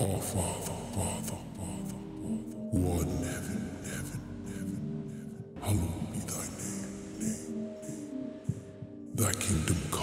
Our Father, Father, Father, who art in heaven, heaven, heaven, heaven, hallowed be thy name, name, name. Thy kingdom come